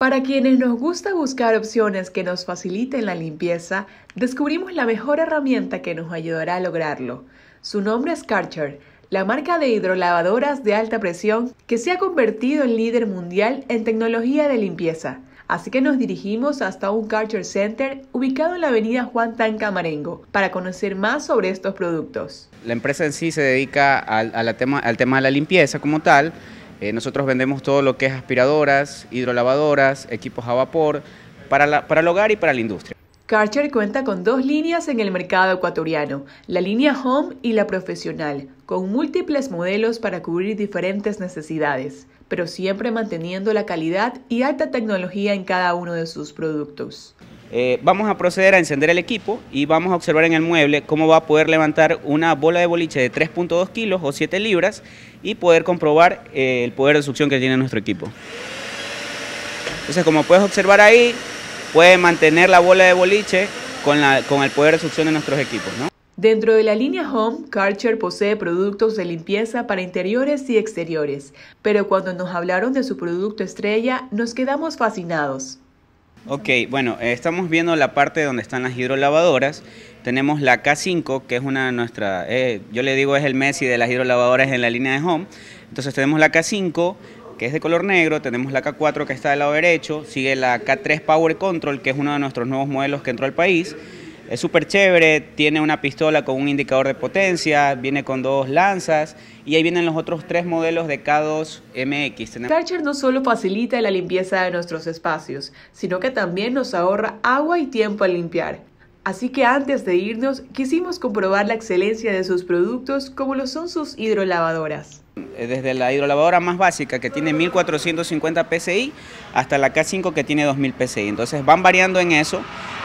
Para quienes nos gusta buscar opciones que nos faciliten la limpieza, descubrimos la mejor herramienta que nos ayudará a lograrlo. Su nombre es Karcher, la marca de hidrolavadoras de alta presión que se ha convertido en líder mundial en tecnología de limpieza. Así que nos dirigimos hasta un Karcher Center ubicado en la avenida Juan Tanca Marengo para conocer más sobre estos productos. La empresa en sí se dedica al tema de la limpieza como tal, eh, nosotros vendemos todo lo que es aspiradoras, hidrolavadoras, equipos a vapor, para, para el hogar y para la industria. Karcher cuenta con dos líneas en el mercado ecuatoriano, la línea Home y la Profesional, con múltiples modelos para cubrir diferentes necesidades, pero siempre manteniendo la calidad y alta tecnología en cada uno de sus productos. Eh, vamos a proceder a encender el equipo y vamos a observar en el mueble cómo va a poder levantar una bola de boliche de 3.2 kilos o 7 libras y poder comprobar eh, el poder de succión que tiene nuestro equipo. Entonces como puedes observar ahí, puede mantener la bola de boliche con, el poder de succión de nuestros equipos. Dentro de la línea Home, Karcher posee productos de limpieza para interiores y exteriores, pero cuando nos hablaron de su producto estrella, nos quedamos fascinados. Ok, bueno, eh, estamos viendo la parte donde están las hidrolavadoras. Tenemos la K5, que es una de nuestras, eh, yo le digo es el Messi de las hidrolavadoras en la línea de Home. Entonces tenemos la K5, que es de color negro, tenemos la K4 que está del lado derecho, sigue la K3 Power Control, que es uno de nuestros nuevos modelos que entró al país. Es súper chévere, tiene una pistola con un indicador de potencia, viene con dos lanzas y ahí vienen los otros tres modelos de K2 MX. Karcher no solo facilita la limpieza de nuestros espacios, sino que también nos ahorra agua y tiempo al limpiar. Así que antes de irnos, quisimos comprobar la excelencia de sus productos como lo son sus hidrolavadoras. Eh, desde la hidrolavadora más básica que tiene 1450 PSI hasta la K5 que tiene 2000 PSI. Entonces van variando en eso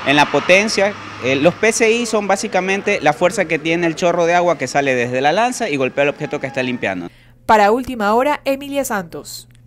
en la potencia. Eh, los PCI son básicamente la fuerza que tiene el chorro de agua que sale desde la lanza y golpea el objeto que está limpiando. Para última hora, Emilia Santos.